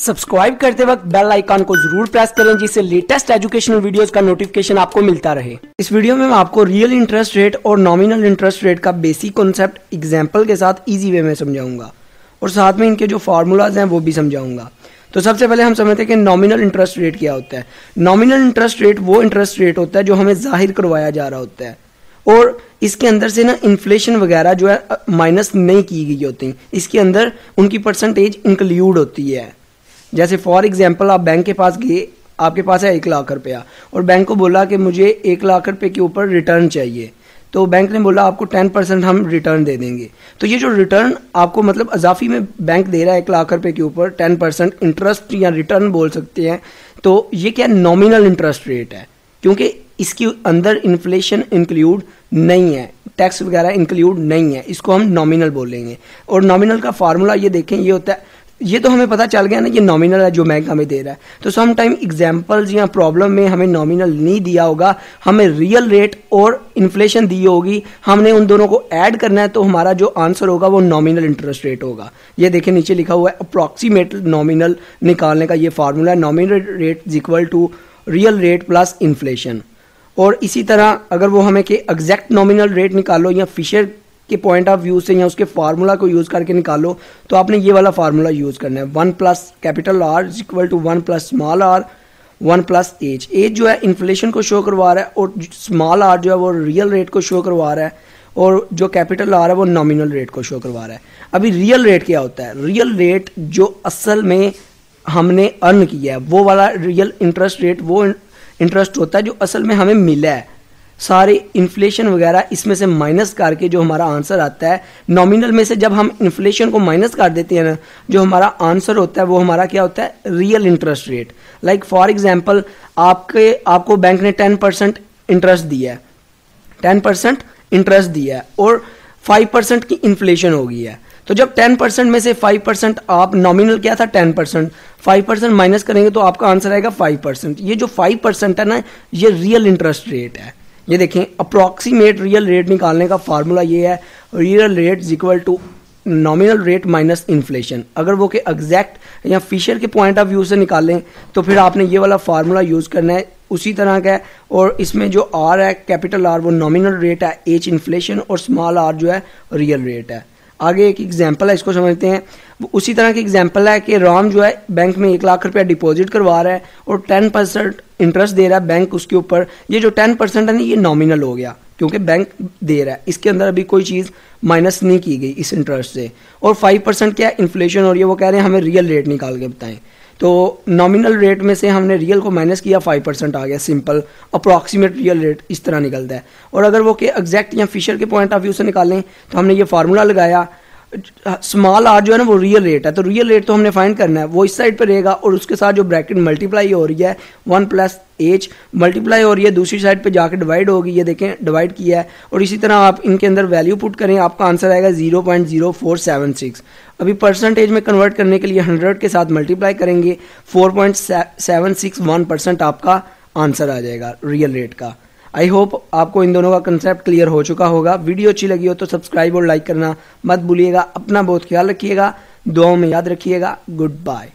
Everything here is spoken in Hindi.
सब्सक्राइब करते वक्त बेल आइकन को ज़रूर प्रेस करें, जिससे लेटेस्ट एजुकेशनल वीडियोस का नोटिफिकेशन आपको मिलता रहे। इस वीडियो में मैं आपको रियल इंटरेस्ट रेट और नॉमिनल इंटरेस्ट रेट का बेसिक कॉन्सेप्ट एग्ज़ाम्पल के साथ इजी वे में समझाऊँगा। और साथ में इनके जो फार्मूलाज हैं, वो भी समझाऊँगा। तो सबसे पहले हम समझते हैं कि नॉमिनल इंटरेस्ट रेट क्या होता है। नॉमिनल इंटरेस्ट रेट वो इंटरेस्ट रेट होता है जो हमें ज़ाहिर करवाया जा रहा होता है। और इसके अंदर से ना इन्फ्लेशन वगैरह जो है माइनस नहीं की गई होती। इसके अंदर उनकी परसेंटेज इंक्लूड होती है। जैसे फॉर एग्ज़ाम्पल आप बैंक के पास गए, आपके पास है एक लाख रुपया, और बैंक को बोला कि मुझे एक लाख रुपए के ऊपर रिटर्न चाहिए तो बैंक ने बोला, आपको टेन परसेंट हम रिटर्न दे देंगे। तो ये जो रिटर्न आपको मतलब अजाफी में बैंक दे रहा है एक लाख रुपए के ऊपर टेन परसेंट इंटरेस्ट या रिटर्न बोल सकते हैं तो ये क्या नॉमिनल इंटरेस्ट रेट है? क्योंकि इसके अंदर इन्फ्लेशन इंक्लूड नहीं है टैक्स वगैरह इंक्लूड नहीं है, इसको हम नॉमिनल बोलेंगे। और नॉमिनल का फार्मूला ये देखें, ये होता है ये तो हमें पता चल गया ना ये नॉमिनल है जो बैंक हमें दे रहा है। तो सम टाइम एग्जाम्पल्स या प्रॉब्लम में हमें नॉमिनल नहीं दिया होगा, हमें रियल रेट और इन्फ्लेशन दी होगी, हमने उन दोनों को ऐड करना है तो हमारा जो आंसर होगा वो नॉमिनल इंटरेस्ट रेट होगा। ये देखें नीचे लिखा हुआ है अप्रॉक्सीमेट नॉमिनल निकालने का ये फार्मूला है nominal rate is equal to real rate plus inflation और इसी तरह अगर वो हमें कि एग्जैक्ट नॉमिनल रेट निकालो या फिशर के पॉइंट ऑफ़ व्यू से या उसके फार्मूला को यूज़ करके निकालो तो आपने ये वाला फार्मूला यूज़ करना है। One plus capital R is equal to one plus small R one plus H H जो है इन्फ्लेशन को शो करवा रहा है और स्मॉल आर जो है वो रियल रेट को शो करवा रहा है और जो कैपिटल आर है वो नॉमिनल रेट को शो करवा रहा है। अभी रियल रेट क्या होता है? रियल रेट जो असल में हमने अर्न किया है, वो वाला रियल इंटरेस्ट रेट वो इंटरेस्ट होता है जो असल में हमें मिला है। सारे इन्फ्लेशन वगैरह इसमें से माइनस करके जो हमारा आंसर आता है नॉमिनल में से जब हम इन्फ्लेशन को माइनस कर देते हैं ना, जो हमारा आंसर होता है, वो हमारा क्या होता है? Real interest rate like for example आपके, आपको बैंक ने टेन परसेंट इंटरेस्ट दिया है। टेन परसेंट इंटरेस्ट दिया है और फाइव परसेंट की इन्फ्लेशन हो गई है। तो जब टेन परसेंट में से फाइव परसेंट आप नॉमिनल क्या था? Ten percent five percent minus करेंगे तो आपका आंसर आएगा फाइव परसेंट ये जो फाइव परसेंट है ना, ये रियल इंटरेस्ट रेट है। ये देखें अप्रॉक्सीमेट रियल रेट निकालने का फार्मूला ये है real rate equal to nominal rate minus inflation अगर वो के एग्जैक्ट या फिशर के पॉइंट ऑफ़ व्यू से निकालें तो फिर आपने ये वाला फार्मूला यूज़ करना है उसी तरह का है। और इसमें जो आर है कैपिटल आर वो नॉमिनल रेट है एच इन्फ्लेशन और स्मॉल आर जो है रियल रेट है। आगे एक एग्ज़ाम्पल है, इसको समझते हैं। उसी तरह की एग्ज़ाम्पल है कि राम जो है बैंक में एक लाख रुपया डिपॉजिट करवा रहा है और टेन परसेंट इंटरेस्ट दे रहा है बैंक उसके ऊपर। ये जो टेन परसेंट है ना, ये नॉमिनल हो गया, क्योंकि बैंक दे रहा है। इसके अंदर अभी कोई चीज़ माइनस नहीं की गई इस इंटरेस्ट से। और फाइव परसेंट क्या इन्फ्लेशन हो रही है, वो कह रहे हैं, हमें रियल रेट निकाल के बताएँ। तो नॉमिनल रेट में से हमने रियल को माइनस किया फाइव परसेंट आ गया सिंपल अप्रॉक्सीमेट रियल रेट इस तरह निकलता है। और अगर वो के एग्जैक्ट या फिशर के पॉइंट ऑफ़ व्यू से निकालें तो हमने ये फार्मूला लगाया स्मॉल आर जो है ना, वो रियल रेट है। तो रियल रेट तो हमने फाइंड करना है। वो इस साइड पे रहेगा और उसके साथ जो ब्रैकेट मल्टीप्लाई हो रही है वन प्लस एच मल्टीप्लाई हो रही है, दूसरी साइड पे जाकर डिवाइड होगी। ये देखें डिवाइड किया है। और इसी तरह आप इनके अंदर वैल्यू पुट करें, आपका आंसर आएगा zero point zero four seven six अभी परसेंटेज में कन्वर्ट करने के लिए हंड्रेड के साथ मल्टीप्लाई करेंगे four point seven six one percent आपका आंसर आ जाएगा रियल रेट का। आई होप आपको इन दोनों का कंसेप्ट क्लियर हो चुका होगा। वीडियो अच्छी लगी हो तो सब्सक्राइब और लाइक करना मत भूलिएगा। अपना बहुत ख्याल रखिएगा। दुआओं में याद रखिएगा। Good bye